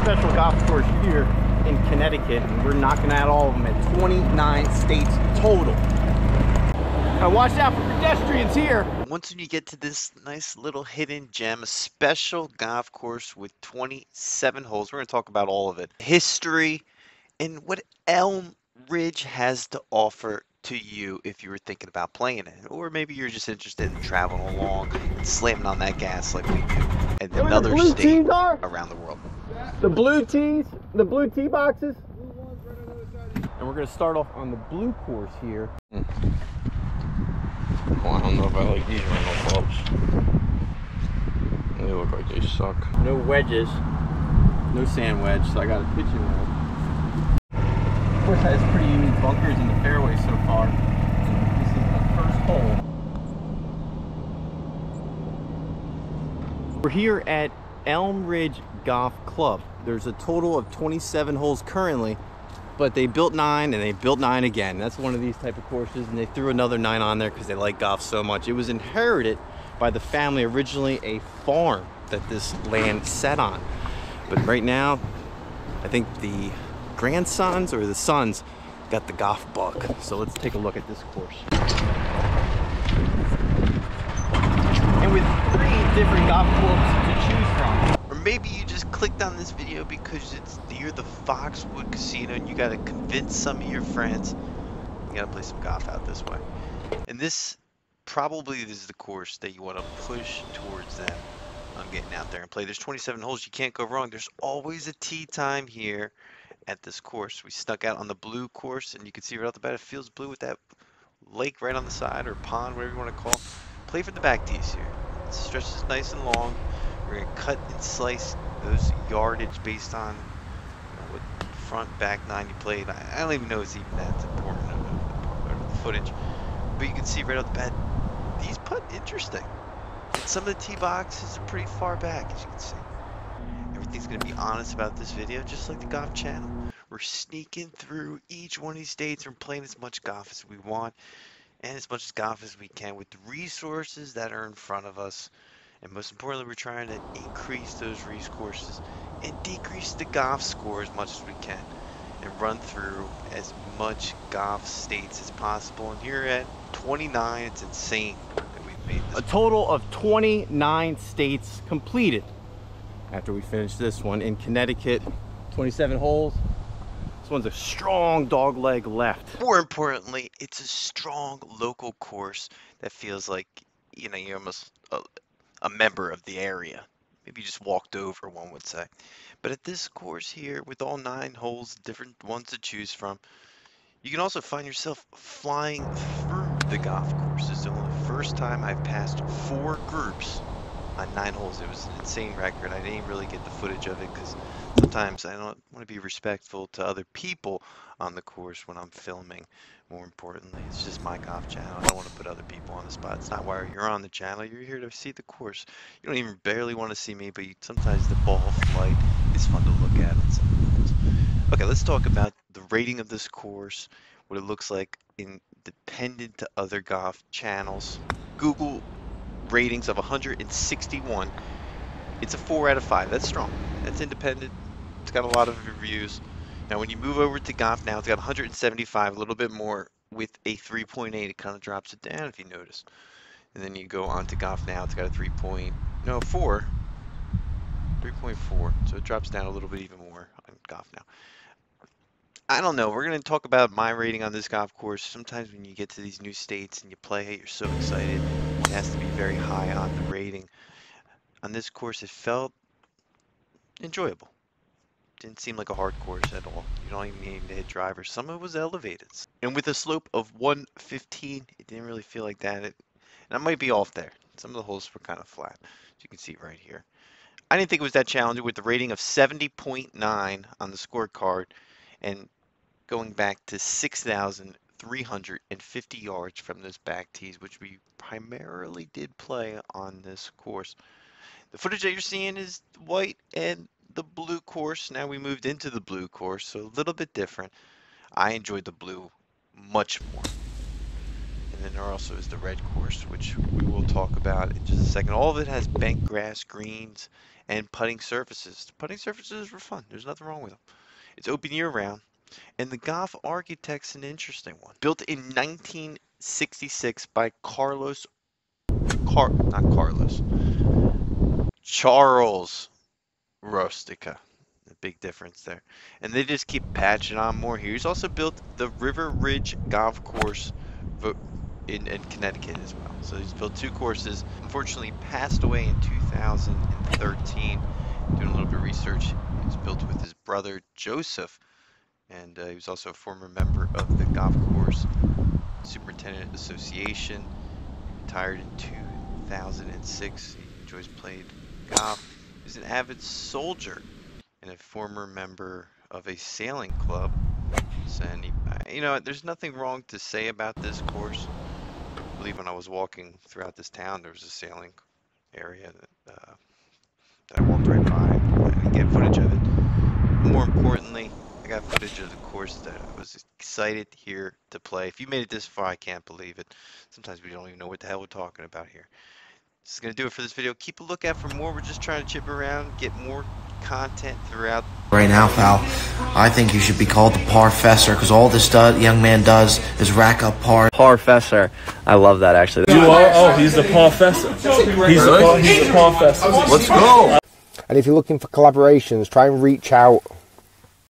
special golf course here in Connecticut, and we're knocking out all of them at 29 states total. Now watch out for pedestrians here. Once you get to this nice little hidden gem, a special golf course with 27 holes, we're going to talk about all of it. History and what Elm Ridge has to offer to you if you were thinking about playing it. Or maybe you're just interested in traveling along and slamming on that gas like we do in You know where the another blue state tees are? around the world. The blue tees, the blue tee boxes. And we're gonna start off on the blue course here. Hmm. Well, I don't know if I like these rental clubs. They look like they suck. No wedges, no sand wedge, so I got a pitching wedge. Of course, has pretty unique bunkers in the fairway so This is the first hole. We're here at Elm Ridge Golf Club. There's a total of 27 holes currently, but they built nine and they built nine again. That's one of these type of courses, and they threw another nine on there because they like golf so much. It was inherited by the family, originally a farm that this land sat on. But right now, I think the grandsons or the sons got the golf bug. So let's take a look at this course. And with three different golf clubs to choose from. Or maybe you just clicked on this video because it's near the Foxwood Casino and you gotta convince some of your friends. You gotta play some golf out this way. And this probably is the course that you want to push towards them on getting out there and play. There's 27 holes, you can't go wrong. There's always a tee time here at this course. We stuck out on the blue course and you can see right off the bat it feels blue with that lake right on the side or pond, whatever you want to call. Play for the back tees here. It stretches nice and long. We're gonna cut and slice those yardage based on you know, what front, back nine you played. I, don't even know it's even that important of the footage, but you can see right off the bat these putt interesting. And some of the tee boxes are pretty far back, as you can see. Everything's gonna be honest about this video, just like the golf channel. We're sneaking through each one of these states and playing as much golf as we want and as much golf as we can with the resources that are in front of us. And most importantly, we're trying to increase those resources and decrease the golf score as much as we can and run through as much golf states as possible. And here at 29, it's insane that we've made A total of 29 states completed after we finish this one in Connecticut. 27 holes. This one's a strong dog leg left. More importantly, it's a strong local course that feels like, you know, you're almost a, a member of the area. Maybe you just walked over, one would say. But at this course here, with all nine holes, different ones to choose from, you can also find yourself flying through the golf course. This is only the first time I've passed four groups on nine holes. It was an insane record. I didn't really get the footage of it because sometimes I don't want to be respectful to other people on the course when I'm filming. More importantly, it's just my golf channel. I don't want to put other people on the spot. It's not why you're on the channel. You're here to see the course. You don't even barely want to see me, but you, sometimes the ball flight is fun to look at. on some of the holes. Okay, let's talk about the rating of this course, what it looks like independent to other golf channels. Google ratings of 161. It's a 4 out of 5. That's strong. That's independent. It's got a lot of reviews. Now, when you move over to Golf Now, it's got 175, a little bit more with a 3.8. It kind of drops it down if you notice. And then you go on to Golf Now, it's got a 3. Point, no, 4. 3.4. So it drops down a little bit even more on Golf Now. I don't know. We're going to talk about my rating on this golf course. Sometimes when you get to these new states and you play it, you're so excited. It has to be very high on the rating. On this course, it felt enjoyable. Didn't seem like a hard course at all. You don't even need to hit drivers. Some of it was elevated. And with a slope of 115, it didn't really feel like that. It, and I might be off there. Some of the holes were kind of flat, as you can see right here. I didn't think it was that challenging with the rating of 70.9 on the scorecard and going back to 6,350 yards from those back tees, which we primarily did play on this course. The footage that you're seeing is white and the blue course. Now we moved into the blue course, so a little bit different. I enjoyed the blue much more. And then there also is the red course, which we will talk about in just a second. All of it has bent grass greens and putting surfaces. The putting surfaces were fun. There's nothing wrong with them. It's open year round. And the Golf Architect's an interesting one. Built in 1966 by Carlos, Car, not Carlos, Charles Rustica. A big difference there. And they just keep patching on more here. He's also built the River Ridge Golf Course in, in Connecticut as well. So he's built two courses. Unfortunately, passed away in 2013. Doing a little bit of research, it's built with his brother Joseph, and uh, he was also a former member of the Golf Course Superintendent Association. He retired in 2006. He enjoys playing golf. He's an avid soldier and a former member of a sailing club. And he, you know, there's nothing wrong to say about this course. I believe when I was walking throughout this town, there was a sailing area that, uh, that I walked right by. Didn't get footage of it. More importantly, got footage of the course that I was excited here to play. If you made it this far, I can't believe it. Sometimes we don't even know what the hell we're talking about here. This is going to do it for this video. Keep a lookout for more. We're just trying to chip around, get more content throughout. Right now, pal, I think you should be called the Parfessor because all this young man does is rack up par. Parfessor. I love that actually. You are? Oh, he's the Parfessor. He's the, he's the Parfessor. Let's go. And if you're looking for collaborations, try and reach out